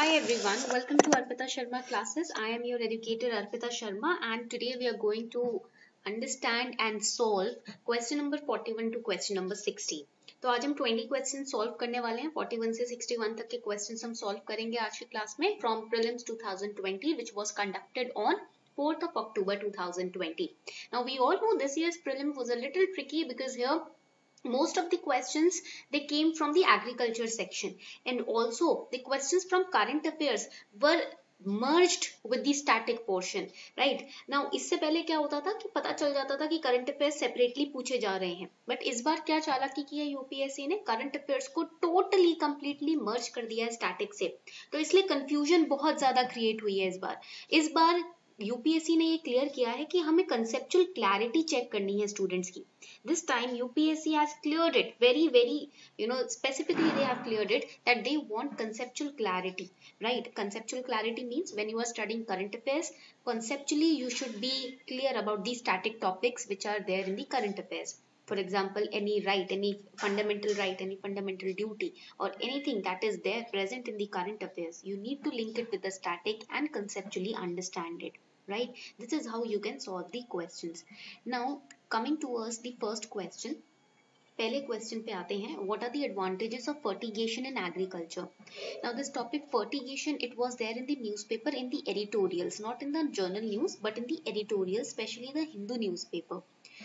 Hi everyone, welcome to Arpita Sharma classes. I am your educator Arpita Sharma and today we are going to understand and solve question number 41 to question number 60. तो आज हम 20 question solve करने वाले हैं 41 से 61 तक के question हम सॉल्व करेंगे आज की क्लास में from prelims 2020 which was conducted on 4th of October 2020. Now we all know this year's prelim was a little tricky because here most of the questions they came from the agriculture section and also the questions from current affairs were merged with the static portion right now इससे पहले क्या होता था कि पता चल जाता था कि करंट अफेयर्स सेपरेटली पूछे जा रहे हैं बट इस बार क्या चालाकी की है यूपीएससी ने करंट अफेयर्स को टोटली कंप्लीटली मर्ज कर दिया है स्टैटिक से तो इसलिए कंफ्यूजन बहुत ज़्यादा क्रिएट हुई है इस बार इस बार यूपीएससी ने ये क्लियर किया है कि हमें कंसेप्चुअल क्लैरिटी चेक करनी है स्टूडेंट्स की। This time UPSC has clear it very very you know specifically they have clear it that they want conceptual clarity right conceptual clarity means when you are studying current affairs conceptually you should be clear about the static topics which are there in the current affairs for example, any right, any fundamental right, any fundamental duty or anything that is there present in the current affairs. You need to link it with the static and conceptually understand it. right this is how you can solve the questions now coming towards the first question पहले question पे आते हैं what are the advantages of fertigation in agriculture now this topic fertigation it was there in the newspaper in the editorials not in the journal news but in the editorial specially the Hindu newspaper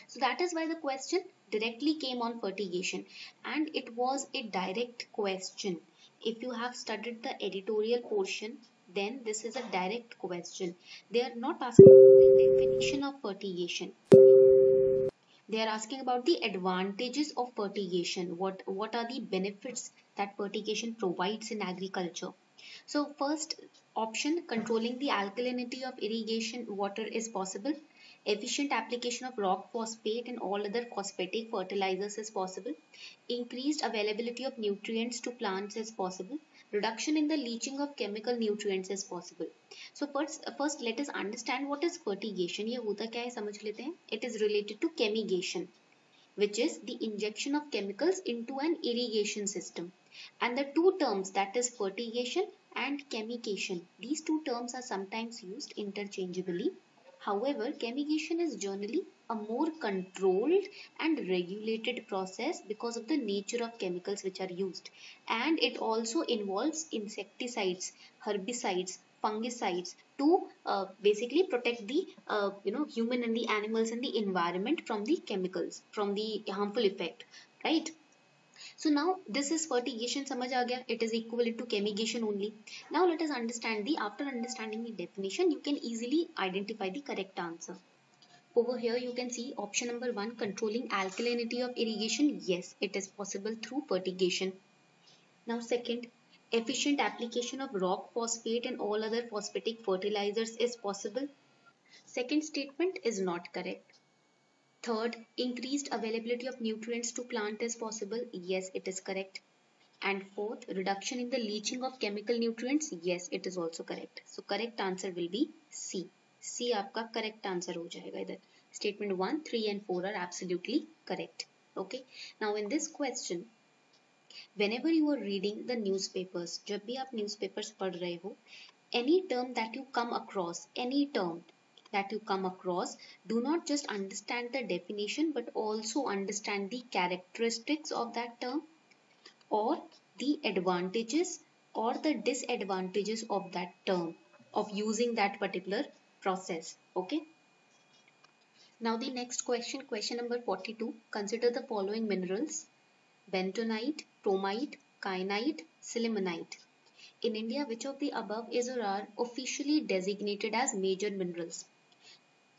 so that is why the question directly came on fertigation and it was a direct question if you have studied the editorial portion then this is a direct question. They are not asking the definition of fertigation. They are asking about the advantages of fertigation. What, what are the benefits that fertigation provides in agriculture? So first option controlling the alkalinity of irrigation water is possible. Efficient application of rock phosphate and all other phosphatic fertilizers is possible. Increased availability of nutrients to plants is possible reduction in the leaching of chemical nutrients is possible. So first, uh, first let us understand what is fertigation. ये होता It is related to chemigation, which is the injection of chemicals into an irrigation system. And the two terms that is fertigation and chemigation. These two terms are sometimes used interchangeably. However, chemigation is generally a more controlled and regulated process because of the nature of chemicals which are used. And it also involves insecticides herbicides fungicides to uh, basically protect the uh, you know human and the animals and the environment from the chemicals from the harmful effect right so now this is fertigation samajh aa gaya it is equivalent to chemigation only now let us understand the after understanding the definition you can easily identify the correct answer over here you can see option number one controlling alkalinity of irrigation. Yes, it is possible through fertigation. Now second, efficient application of rock phosphate and all other phosphatic fertilizers is possible. Second statement is not correct. Third, increased availability of nutrients to plant is possible. Yes, it is correct. And fourth, reduction in the leaching of chemical nutrients. Yes, it is also correct. So correct answer will be C. सी आपका correct answer हो जाएगा इधर statement one three and four are absolutely correct okay now in this question whenever you are reading the newspapers जब भी आप newspapers पढ़ रहे हो any term that you come across any term that you come across. Do not just understand the definition but also understand the characteristics of that term or the advantages or the disadvantages of that term of using that particular process okay? Now the next question question number 42 consider the following minerals bentonite chromite kyanite sillimanite in india which of the above is or are officially designated as major minerals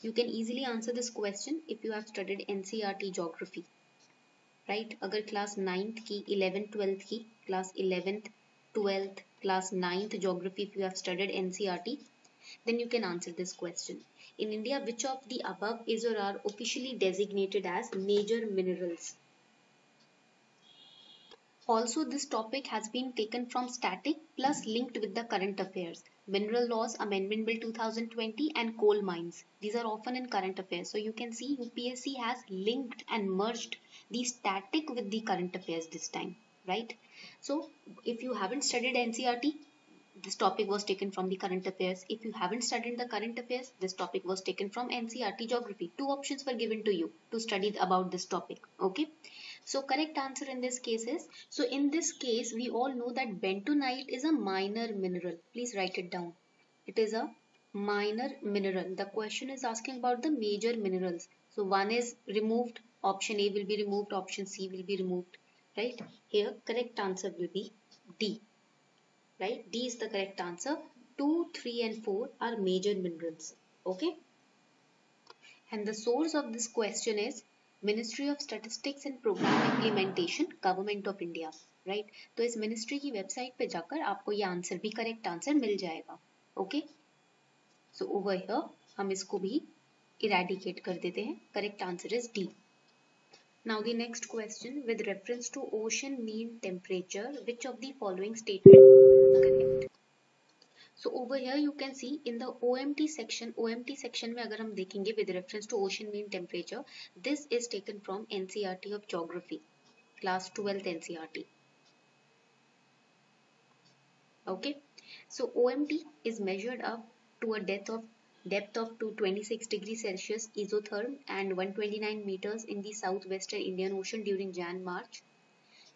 you can easily answer this question if you have studied ncert geography right agar class 9th ki 11th 12th ki class 11th 12th class 9th geography if you have studied ncert then you can answer this question. In India, which of the above is or are officially designated as major minerals? Also, this topic has been taken from static plus linked with the current affairs. Mineral Laws Amendment Bill 2020 and coal mines. These are often in current affairs. So you can see UPSC has linked and merged the static with the current affairs this time, right? So if you haven't studied NCERT, this topic was taken from the current affairs. If you haven't studied the current affairs, this topic was taken from NCERT geography. Two options were given to you to study about this topic. Okay. So correct answer in this case is, so in this case, we all know that bentonite is a minor mineral. Please write it down. It is a minor mineral. The question is asking about the major minerals. So one is removed, option A will be removed, option C will be removed, right? Here correct answer will be D right? D is the correct answer. 2, 3 and 4 are major minerals. Okay. And the source of this question is Ministry of Statistics and Program Implementation, Government of India. Right? तो इस ministry की website पे जाकर आपको ये answer भी correct answer मिल जाएगा ओके सो ओवर हियर हम इसको भी इरेडिकेट कर देते हैं correct answer is D Now the next question with reference to ocean mean temperature, which of the following statements correct? So over here you can see in the OMT section, OMT section में अगर हम देखेंगे with reference to ocean mean temperature, this is taken from NCERT of Geography, class 12th NCERT. Okay, so OMT is measured up to a depth of depth of to 26 degrees Celsius isotherm and 129 meters in the southwestern Indian Ocean during Jan-March.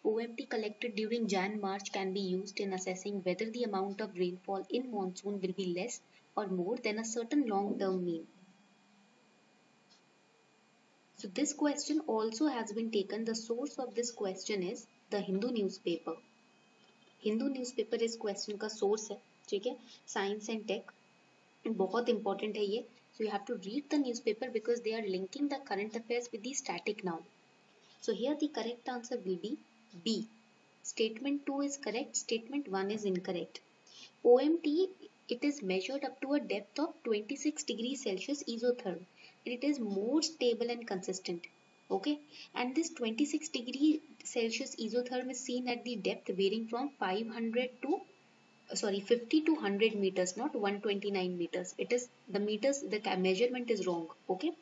OMT collected during Jan-March can be used in assessing whether the amount of rainfall in monsoon will be less or more than a certain long-term mean. So this question also has been taken. The source of this question is the Hindu newspaper. Hindu newspaper is question का source है ठीक है Science and Tech बहुत important है ये so you have to read the newspaper because they are linking the current affairs with the static noun so here the correct answer will be B. Statement 2 is correct, statement 1 is incorrect. OMT, it is measured up to a depth of 26 degrees Celsius isotherm. It is more stable and consistent. Okay, and this 26 degree Celsius isotherm is seen at the depth varying from 500 to uh, sorry 50 to 100 meters not 129 meters it is the meters the measurement is wrong okay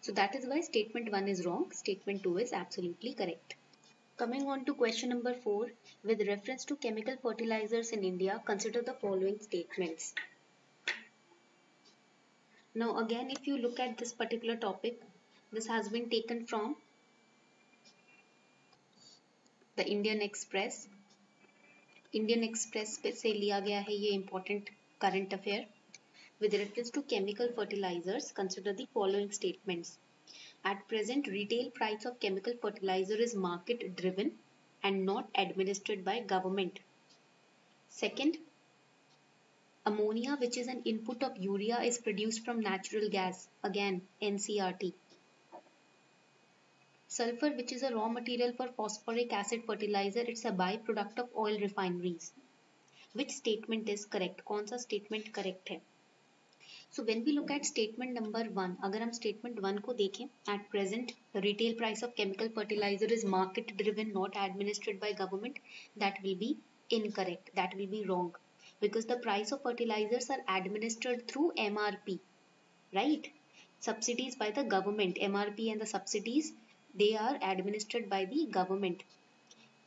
so that is why statement 1 is wrong statement 2 is absolutely correct coming on to question number 4 with reference to chemical fertilizers in india consider the following statements now again if you look at this particular topic this has been taken from the indian express Indian express से लिया गया है ये important current affair with reference to chemical fertilizers consider the following statements at present retail price of chemical fertilizer is market driven and not administered by government second ammonia which is an input of urea is produced from natural gas again ncert Sulfur, which is a raw material for phosphoric acid fertilizer, it's a byproduct of oil refineries. Which statement is correct? कौन सा statement correct है? So when we look at statement number one, अगर हम statement one को देखें, present the retail price of chemical fertilizer is market driven, not administered by government. That will be incorrect. That will be wrong because the price of fertilizers are administered through MRP, right? Subsidies by the government, MRP and the subsidies they are administered by the government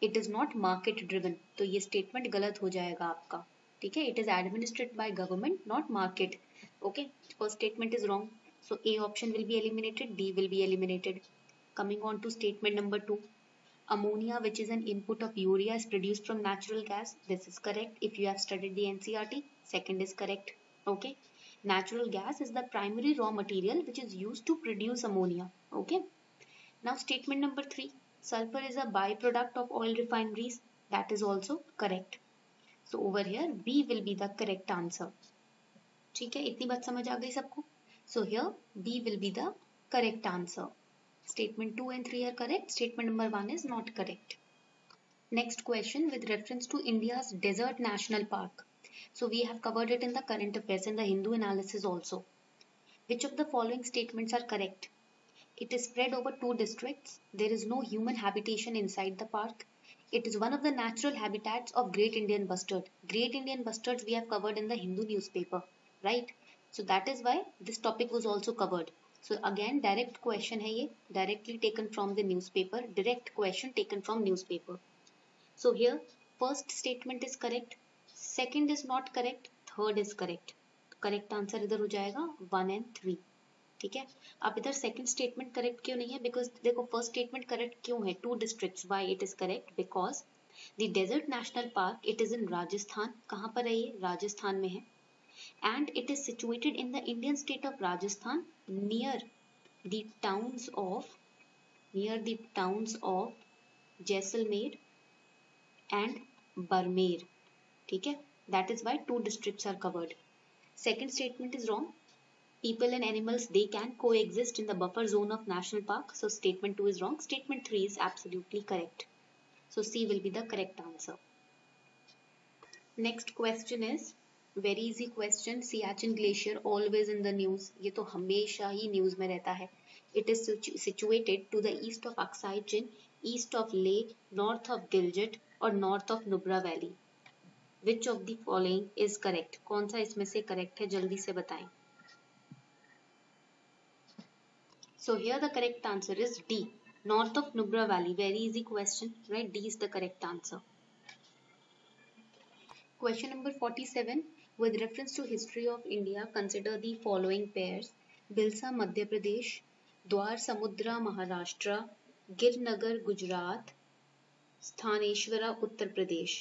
it is not market driven तो ये statement गलत हो जाएगा आपका ठीक है it is administered by government not market okay first statement is wrong. So A option will be eliminated D will be eliminated. Coming on to statement number 2 ammonia which is an input of urea is produced from natural gas. This is correct. If you have studied the NCERT second is correct. Okay. Natural gas is the primary raw material which is used to produce ammonia. Okay. Now statement number 3. Sulfur is a byproduct of oil refineries. That is also correct. So over here B will be the correct answer. ठीक है, इतनी बात समझ आ गई सबको? So here B will be the correct answer statement two and three are correct statement number one is not correct next question with reference to India desert national park so we have covered it in the current affairs in the Hindu analysis also which of the following statements are correct it is spread over two district there is no human habitation inside the park it is one of the natural habitats of great Indian bustard great Indian bustard we have covered in the Hindu news paper right? So that is why this topic was also covered. So again direct question hai ye, directly taken from the newspaper, direct question taken from newspaper. So here first statement is correct, second is not correct third is correct correct answer इधर हो जाएगा one and three ठीक है अब इधर second statement correct क्यों नहीं है बिकॉज़ देखो फ़र्स्ट स्टेटमेंट करेक्ट क्यों है two districts why it is correct because the desert national park it is in Rajasthan कहाँ पर है ये राजस्थान में है and it is situated in the Indian state of Rajasthan near the towns of near the towns of Jaisalmer and Barmer. Okay, that is why two districts are covered. Second statement is wrong. People and animals they can coexist in the buffer zone of national park. So statement 2 is wrong. Statement 3 is absolutely correct. So C will be the correct answer. Next question is very easy question Siachen glacier always in the news ये तो हमेशा ही news में रहता है। It is situated to the east of Aksai Chin east of Leh north of Gilgit और north of Nubra valley which of the कौन सा इसमें से करेक्ट है? जल्दी से बताए। So here the correct answer is d. North of nubra valley. Very easy question, right? D is the correct answer. Question number with reference to history of India consider the following pairs Bilsa Madhya Pradesh Dwar Samudra Maharashtra Girnagar Gujarat Sthaneshwara Uttar Pradesh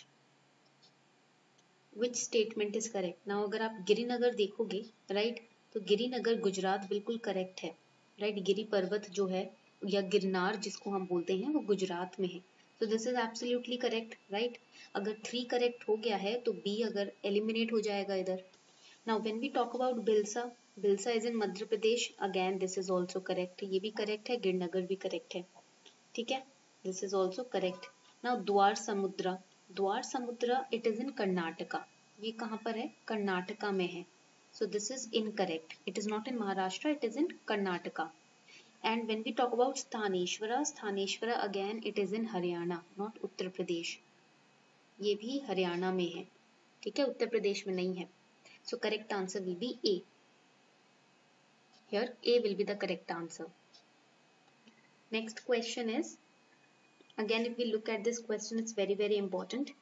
which statement is correct now अगर आप गिरिनगर देखोगे right तो गिरिनगर गुजरात बिल्कुल correct है right गिरी पर्वत जो है या गिरनार जिसको हम बोलते हैं वो गुजरात में है तो this is absolutely correct right अगर थ्री करेक्ट हो गया है तो बी अगर एलिमिनेट हो जाएगा इधर। Now when we talk about Bilsa Bilsa is in Madhya Pradesh again this is also correct ये भी करेक्ट है गिरनगर भी करेक्ट है। ठीक है? This is also correct now Dwar Samudra Dwar समुद्र इट इज़ इन कर्नाटका ये कहाँ पर है? कर्नाटका में है। So this is incorrect it is not in Maharashtra it is in Karnataka and when we talk about Sthaneshwara Sthaneshwara again it is in Haryana not Uttar Pradesh ये भी हरियाणा में है ठीक है उत्तर प्रदेश में नहीं है so correct answer will be A here a will be the correct answer next question is again if we look at this question it's very very important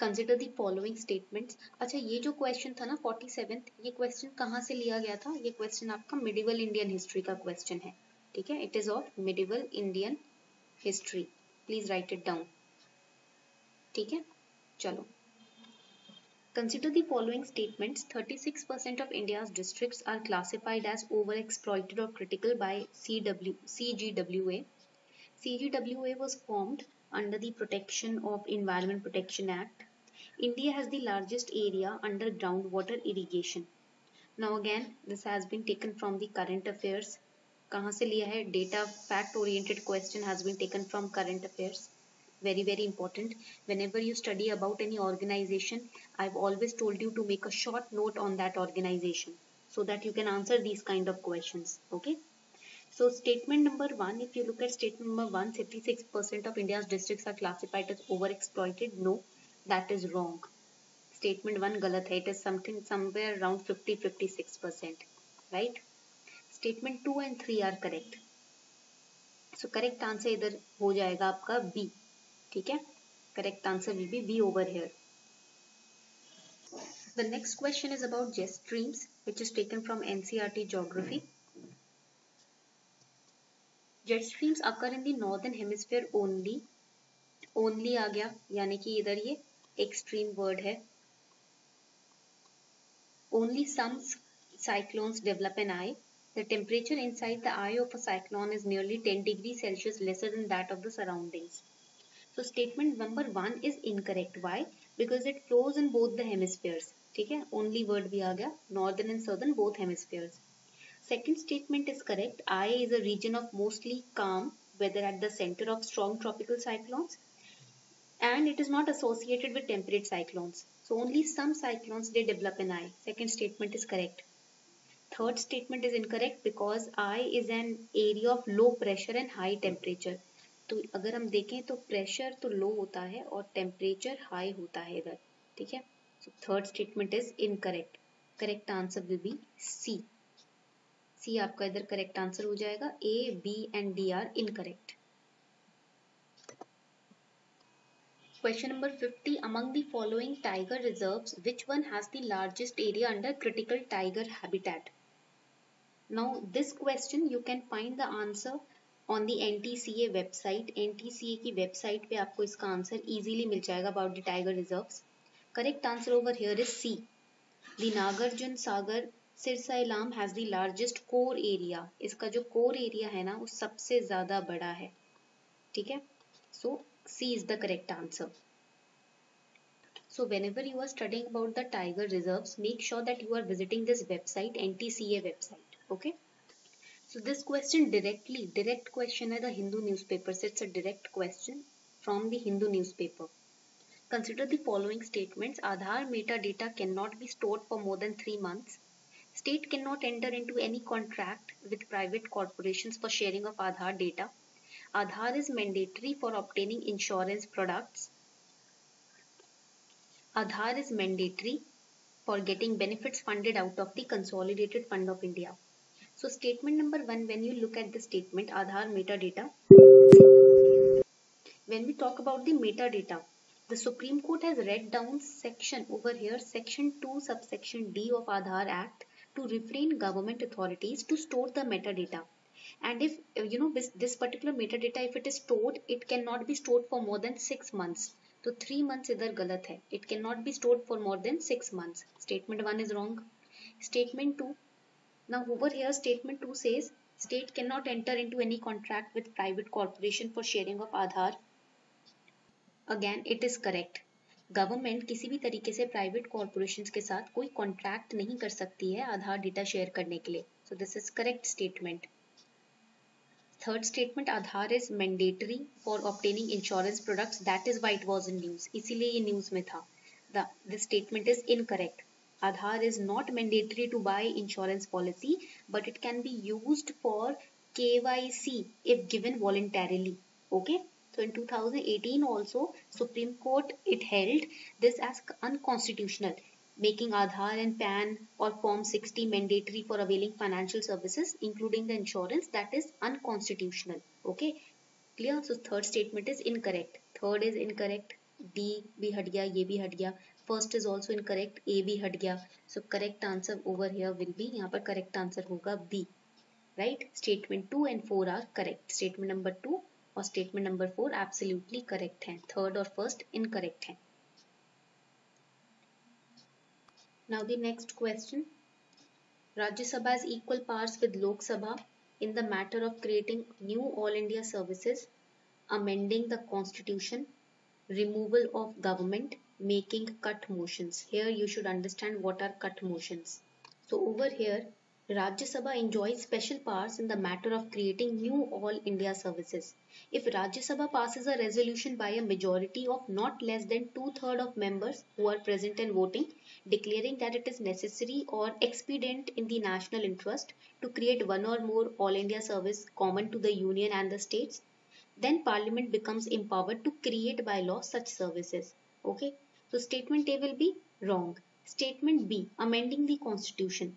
consider the following statements अच्छा ये जो question था ना 47th ये question कहाँ से लिया गया था ये question आपका medieval Indian history का question है ठीक है it is of medieval Indian history please write it down ठीक है चलो Consider the following statements. 36% of India's districts are classified as overexploited or critical by CW, CGWA. CGWA was formed under the Protection of Environment Protection Act. India has the largest area under groundwater irrigation. Now again, this has been taken from the current affairs. कहाँ से लिया है Data fact oriented question has been taken from current affairs. Very very important. Whenever you study about any organization, I've always told you to make a short note on that organization so that you can answer these kind of questions. Okay. So statement number one, if you look at statement number one, 56% of India's districts are classified as overexploited. No, that is wrong. Statement one galat hai. It is something somewhere around 50-56%. Right? Statement two and three are correct so correct answer इधर हो जाएगा आपका B ठीक है correct answer will be B over here The next question is about jet streams, which is taken from NCRT Geography. Jet streams occur in the northern hemisphere only. Only आ गया यानी कि इधर ये एक्सट्रीम वर्ड है Only some cyclones develop an eye The temperature inside the eye of a cyclone is nearly 10 degrees Celsius lesser than that of the surroundings. So statement number one is incorrect. Why? Because it flows in both the hemispheres. ठीक है Only word भी आ गया northern and southern both hemispheres. Second statement is correct. I is a region of mostly calm weather at the center of strong tropical cyclones and it is not associated with temperate cyclones. So only some cyclones they develop an eye. Second statement is correct. Third statement is incorrect because I is an area of low pressure and high temperature. तो अगर हम देखें तो pressure तो लो होता है और temperature high होता है इधर ठीक है so third statement is incorrect correct answer will be C C आपका इधर करेक्ट आंसर हो जाएगा A B and D are incorrect Question number 50. Among the following tiger reserves, which one has the largest area under critical tiger habitat? Now this question you can find the answer on the N T C A website N T C A की website पे आपको इसका answer easily मिल जाएगा about the tiger reserves correct answer over here is C the Nagarjuna Sagar Srisailam has the largest core area इसका जो core area है ना वो सबसे ज़्यादा बड़ा है. ठीक है? So C is the correct answer So whenever you are studying about the tiger reserves, make sure that you are visiting this website, NTCA website. Okay. So this question directly, direct question है the Hindu newspaper. So it's a direct question from the Hindu newspaper. Consider the following statements. Aadhaar metadata cannot be stored for more than three months. State cannot enter into any contract with private corporations for sharing of Aadhaar data. Aadhaar is mandatory for obtaining insurance products. Aadhaar is mandatory for getting benefits funded out of the Consolidated Fund of India. So statement number one, when you look at the statement Aadhaar metadata, when we talk about the metadata, the Supreme Court has read down section over here, section 2 subsection D of Aadhaar Act to refrain government authorities to store the metadata and if you know this, this particular metadata if it is stored it cannot be stored for more than six months so three months idhar galat hai it cannot be stored for more than six months statement one is wrong statement two now over here statement two says state cannot enter into any contract with private corporation for sharing of Aadhaar again it is correct government किसी भी तरीके से private corporation के साथ कोई contract नहीं कर सकती है आधार डेटा शेयर करने के लिए so this is correct statement Third statement, Aadhaar is mandatory for obtaining insurance products. That is why it was in news. इसीलिए ये news में था. This statement is incorrect. Aadhaar is not mandatory to buy insurance policy, but it can be used for KYC if given voluntarily. Okay. So in 2018 also, Supreme Court it held this as unconstitutional making Aadhaar and PAN or Form 60 mandatory for availing financial services, including the insurance, that is unconstitutional. Okay, clear? So third statement is incorrect. Third is incorrect. D भी हट गया, ये भी हट गया. first is also incorrect A भी हट गया सो correct answer over here will be यहाँ पर करेक्ट आंसर होगा B right statement two and four are correct statement number two और statement number four absolutely correct है थर्ड और फ़र्स्ट इनकरेक्ट है Now the next question. Rajya Sabha has equal powers with Lok Sabha in the matter of creating new All India services, amending the constitution, removal of government, making cut motions. Here you should understand what are cut motions. So over here Rajya Sabha enjoys special powers in the matter of creating new All India services. If Rajya Sabha passes a resolution by a majority of not less than two-thirds of members who are present and voting, declaring that it is necessary or expedient in the national interest to create one or more All India service common to the Union and the states, then Parliament becomes empowered to create by law such services. Okay, तो statement A will be wrong statement B amending the constitution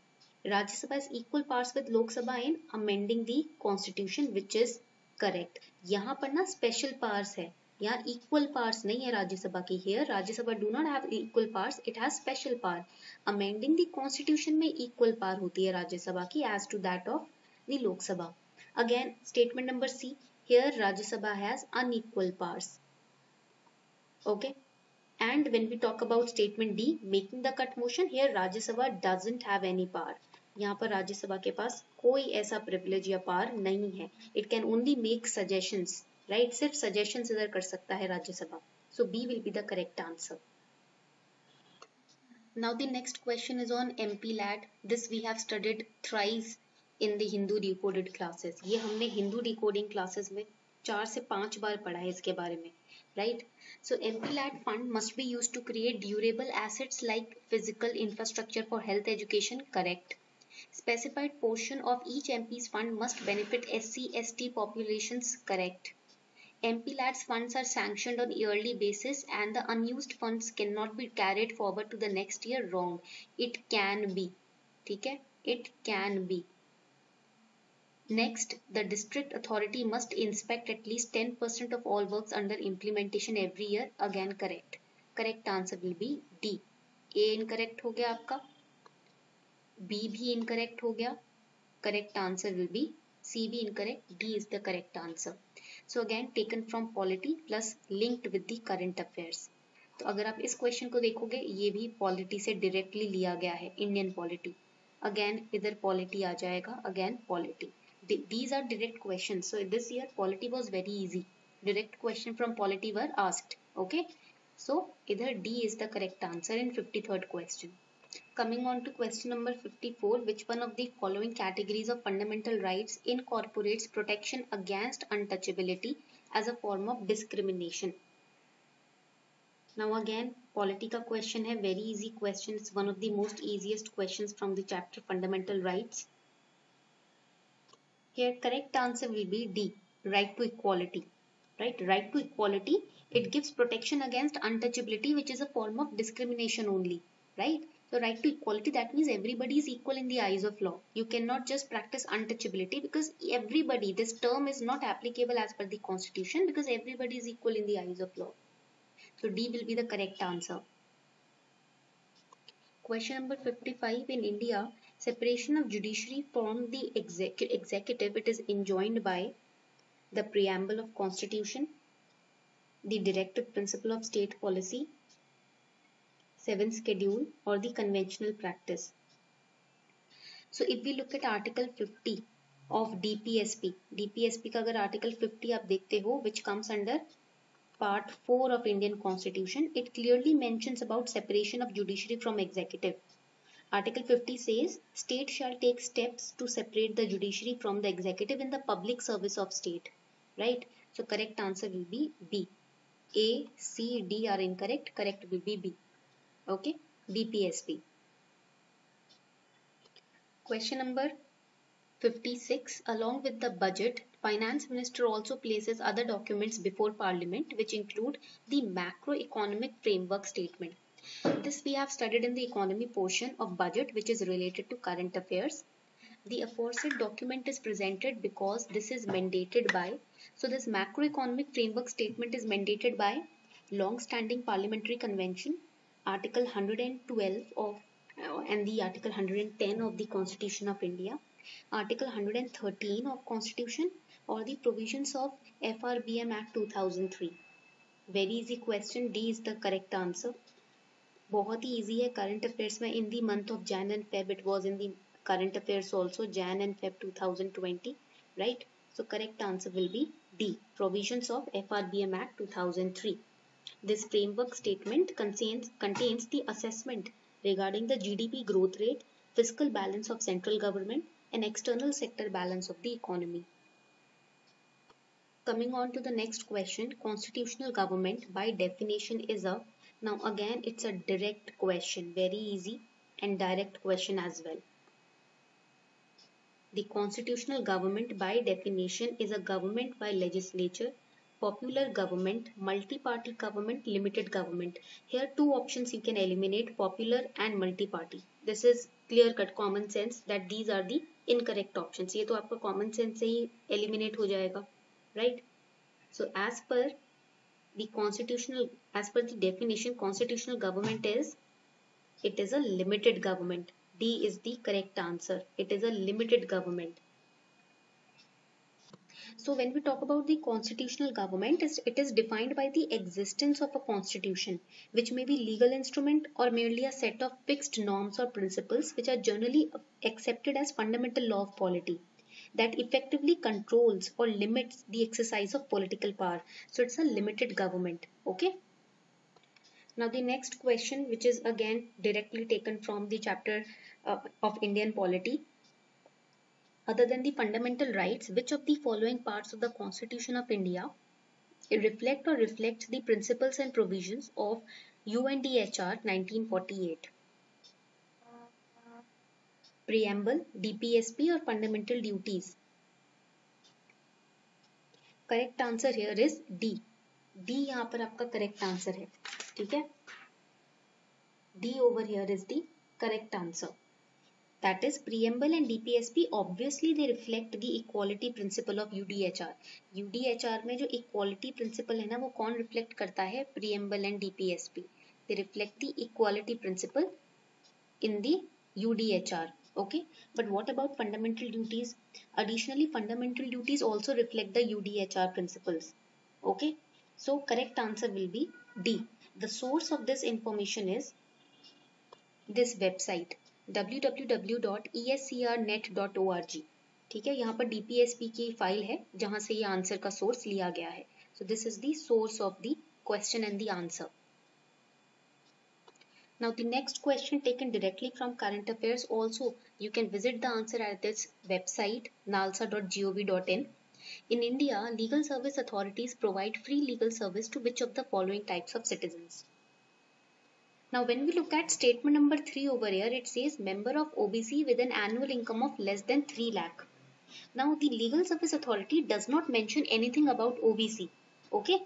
Rajya Sabha is equal parts with Lok Sabha in amending the constitution which is correct यहाँ पर ना special parse है यहाँ equal parts नहीं है राज्यसभा की here Rajya Sabha do not have equal parts it has special power amending the constitution में equal power होती है राज्यसभा की as to that of the Lok Sabha again statement number C here Rajya Sabha has unequal powers okay okay? And when we talk about statement D making the cut motion here Rajya Sabha doesn't have any power यहाँ पर राज्यसभा के पास कोई ऐसा privilege या power नहीं है it can only make suggestions right सिर्फ़ suggestions इधर कर सकता है Rajya Sabha so B will be the correct answer now the next question is on mp lat this we have studied thrice in the hindu decoded classes ये हमने Hindu decoding classes में चार से पाँच बार पढ़ा है इसके बारे में right so mplat fund must be used to create durable assets like physical infrastructure for health education correct Specified portion of each MP's fund must benefit SC/ST populations correct. MP LADS funds are sanctioned on yearly basis and the unused funds cannot be carried forward to the next year wrong. It can be. ठीक It can be. Next, the district authority must inspect at least 10% of all works under implementation every year. Again, correct. Correct answer will be D. A incorrect हो गया आपका B भी incorrect हो गया correct answer will be C भी incorrect D is the correct answer so again taken from polity plus linked with the current affairs तो अगर आप इस क्वेश्चन को देखोगे ये भी पॉलिटी से डायरेक्टली लिया गया है इंडियन पॉलिटी अगेन इधर पॉलिटी आ जाएगा again polity these are direct questions. So this year polity was very easy. Direct question from polity were asked. Okay? So either d is the correct answer in 53rd question. Coming on to question number 54 which one of the following categories of fundamental rights incorporates protection against untouchability as a form of discrimination? Now again polity ka question hai very easy question it's one of the most easiest questions from the chapter fundamental rights here correct answer will be D, right to equality. Right, right to equality, it gives protection against untouchability which is a form of discrimination only. Right, so right to equality that means everybody is equal in the eyes of law. You cannot just practice untouchability because everybody, this term is not applicable as per the constitution because everybody is equal in the eyes of law. So D will be the correct answer. Question number 55 in India, separation of judiciary from the exec executive it is enjoined by the preamble of constitution the directive principle of state policy seventh schedule or the conventional practice. So if we look at article 50 of dpsp dpsp ka agar article 50 aap dekhte ho which comes under part 4 of indian constitution it clearly mentions about separation of judiciary from executive Article 50 says, state shall take steps to separate the judiciary from the executive in the public service of state. Right? So correct answer will be B. A, C, D are incorrect. Correct will be B. Okay? DPSP. Question number 56. Along with the budget, finance minister also places other documents before parliament which include the macroeconomic framework statement. This we have studied in the economy portion of budget which is related to current affairs. The aforesaid document is presented because this is mandated by, so this macroeconomic framework statement is mandated by long-standing parliamentary convention, article 112 of uh, and the article 110 of the constitution of India, article 113 of constitution or the provisions of FRBM Act 2003. Very easy question, D is the correct answer. बहुत ही easy है current affairs में इन the month of Jain and Feb it was in the current affairs also jan and feb 2020 right so correct answer will be d provisions of frbm act 2003 this framework statement contains contains the assessment regarding the gdp growth rate fiscal balance of central government and external sector balance of the economy coming on to the next question constitutional government by definition is a now again, it's a direct question, very easy and direct question as well. The constitutional government by definition is a government by legislature, popular government, multi-party government, limited government. Here two options you can eliminate, popular and multi-party. This is clear cut common sense that these are the incorrect options. ये तो आपका common sense से ही eliminate हो जाएगा, right? So as per the constitutional as per the definition constitutional government is it is a limited government. D is the correct answer. It is a limited government. So when we talk about the constitutional government it is defined by the existence of a constitution which may be legal instrument or merely a set of fixed norms or principles which are generally accepted as fundamental law of polity that effectively controls or limits the exercise of political power. So it's a limited government. Okay. Now the next question which is again directly taken from the chapter uh, of Indian polity. Other than the fundamental rights, which of the following parts of the Constitution of India reflect or reflect the principles and provisions of UNDHR 1948? Preamble dpsp or fundamental duties correct answer here is D D यहाँ पर आपका correct answer है ठीक है D over here is the correct answer that is preamble and dpsp obviously they reflect the equality principle of udhr udhr mein jo equality principle hai na wo kaun reflect karta hai preamble and dpsp they reflect the equality principle in the udhr okay but what about fundamental duties additionally fundamental duties also reflect the udhr principles okay so correct answer will be d the source of this information is this website www.escrnet.org ठीक है यहाँ पर DPSP की file है जहाँ से ये आंसर का सोर्स लिया गया है so this is the source of the question and the answer now the next question taken directly from current affairs also you can visit the answer at this website nalsa.gov.in in India, legal service authorities provide free legal service to which of the following types of citizens? Now when we look at statement number 3 over here, it says member of OBC with an annual income of less than 3 lakh. Now the legal service authority does not mention anything about OBC. Okay.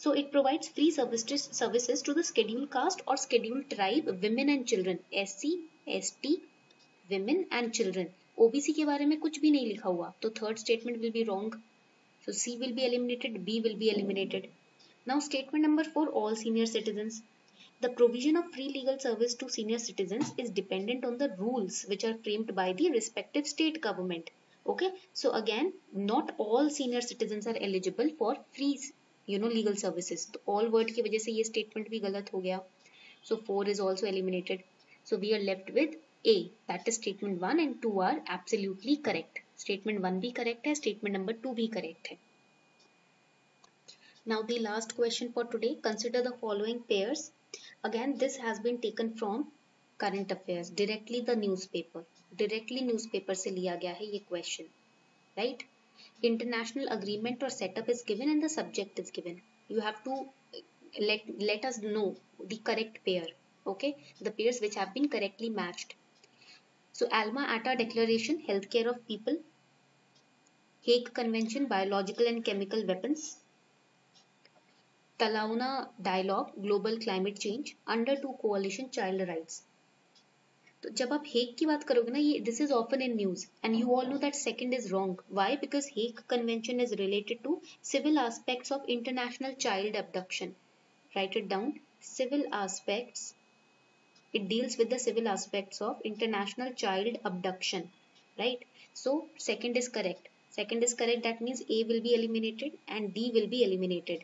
So it provides free services, services to the scheduled caste or scheduled tribe, women and children, SC, ST, women and children. OBC के बारे में कुछ भी नहीं लिखा हुआ तो third statement will be wrong. So C will be eliminated, B will be eliminated. Now statement number 4 all senior citizens. The provision of free legal service to senior citizens is dependent on the rules which are framed by the respective state government. Okay, so again, not all senior citizens are eligible for free, you know legal services तो all word की वजह से ये statement भी गलत हो गया so four is also eliminated so we are left with A that is statement one and two are absolutely correct statement one भी करेक्ट है स्टेटमेंट नंबर टू भी करेक्ट है Now the last question for today, consider the following pairs. Again, this has been taken from current affairs, directly the newspaper. Directly newspaper से लिया गया है ये question, right? International agreement or setup is given and the subject is given. You have to uh, let let us know the correct pair. Okay, the pairs which have been correctly matched. So Alma Ata Declaration, Healthcare of People, Hague Convention, Biological and Chemical Weapons, Talanoa Dialogue, Global Climate Change, Under Two Coalition Child Rights. तो जब आप हेक की बात करोगे ना, ये this is often in news and you all know that second is wrong why because Hague convention is related to civil aspects of international child abduction right it down civil aspects it deals with the civil aspects of international child abduction right so second is correct second is correct that means A will be eliminated and D will be eliminated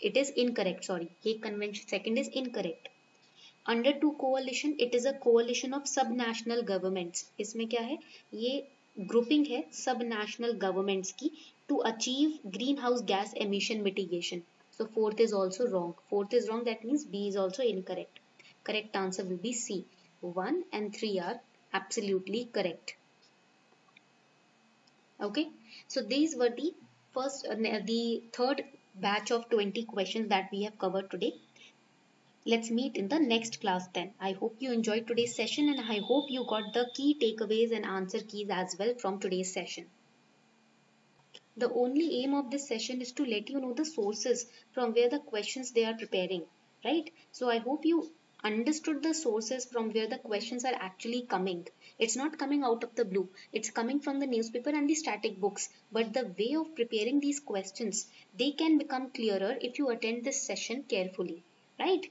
it is incorrect sorry Hague convention second is incorrect under two coalition it is a coalition of subnational governments इसमें क्या है ये grouping है subnational governments की to achieve greenhouse gas emission mitigation so fourth is also wrong fourth is wrong that means B is also incorrect correct answer will be C 1 and 3 are absolutely correct okay so these were the first uh, the third batch of 20 questions that we have covered today. Let's meet in the next class then. I hope you enjoyed today's session and I hope you got the key takeaways and answer keys as well from today's session. The only aim of this session is to let you know the sources from where the questions they are preparing, right? So I hope you understood the sources from where the questions are actually coming. It's not coming out of the blue. It's coming from the newspaper and the static books. But the way of preparing these questions, they can become clearer if you attend this session carefully. Right?